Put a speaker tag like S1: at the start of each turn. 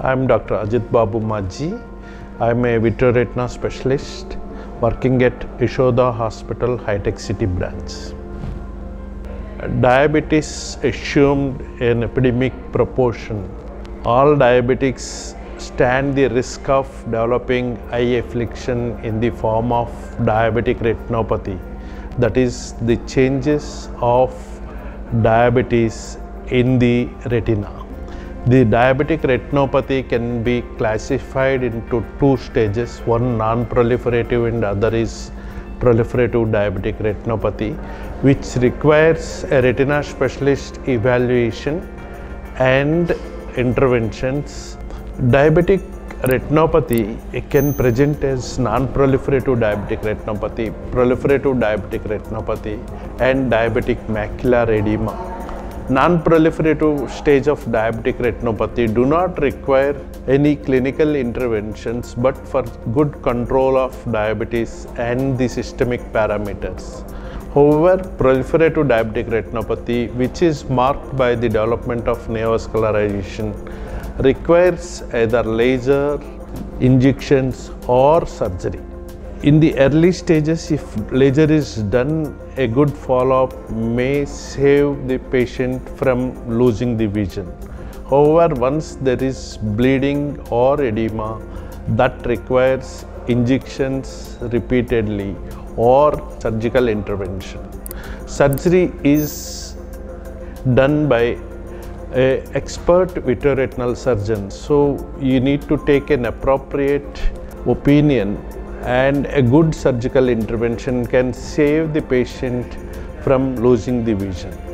S1: I'm Dr. Ajit Babu Majji. I'm a vitreoretina specialist working at Yashoda Hospital Hitech City branch. Diabetes assumed an epidemic proportion. All diabetics stand the risk of developing eye affliction in the form of diabetic retinopathy, that is, the changes of diabetes in the retina. The diabetic retinopathy can be classified into two stages one non proliferative, and other is proliferative diabetic retinopathy, which requires a retina specialist evaluation and interventions. Diabetic retinopathy can present as non-proliferative diabetic retinopathy, proliferative diabetic retinopathy and diabetic macular edema. Non-proliferative stage of diabetic retinopathy do not require any clinical interventions but for good control of diabetes and the systemic parameters. However, proliferative diabetic retinopathy, which is marked by the development of neovascularization, requires either laser, injections, or surgery. In the early stages, if laser is done, a good follow-up may save the patient from losing the vision. However, once there is bleeding or edema, that requires injections repeatedly or surgical intervention. Surgery is done by a expert vitreoretinal surgeon. So you need to take an appropriate opinion and a good surgical intervention can save the patient from losing the vision.